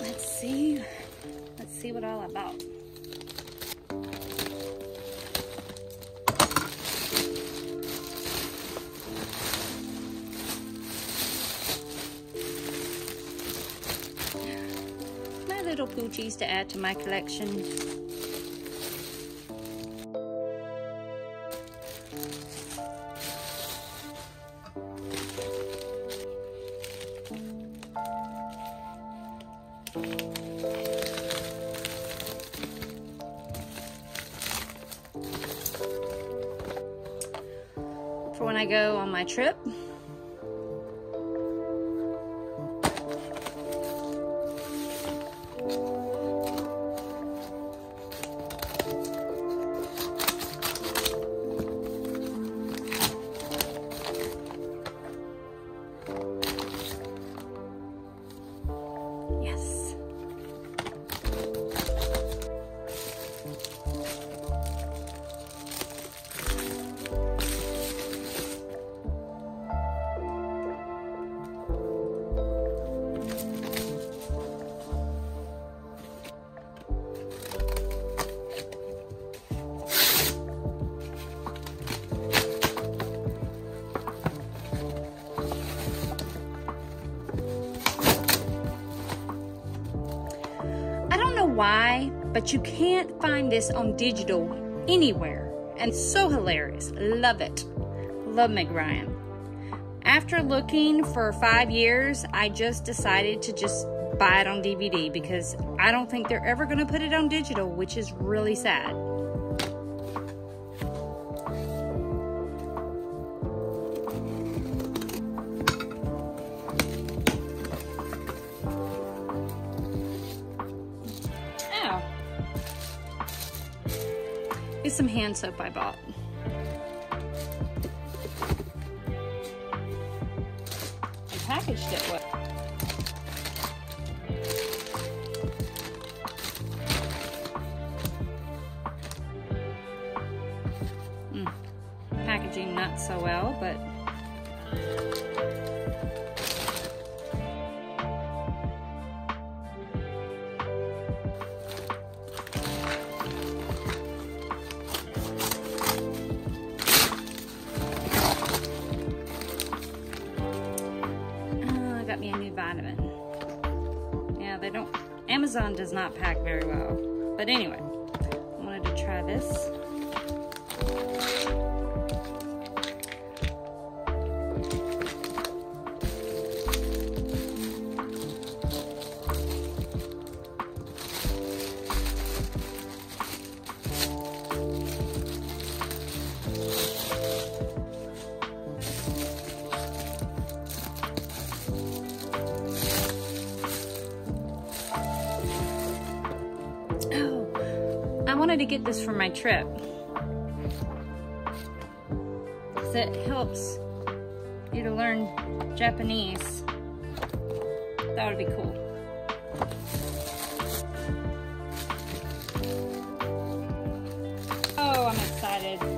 Let's see. Let's see what all about. My little poochies to add to my collection. For when I go on my trip. Why, but you can't find this on digital anywhere. And so hilarious. Love it. Love Meg Ryan. After looking for five years, I just decided to just buy it on DVD because I don't think they're ever going to put it on digital, which is really sad. It's some hand soap I bought. I packaged it. Mm. Packaging not so well, but vitamin. Yeah, they don't. Amazon does not pack very well. But anyway, I wanted to try this. Wanted to get this for my trip. 'Cause it helps you to learn Japanese. That would be cool. Oh, I'm excited.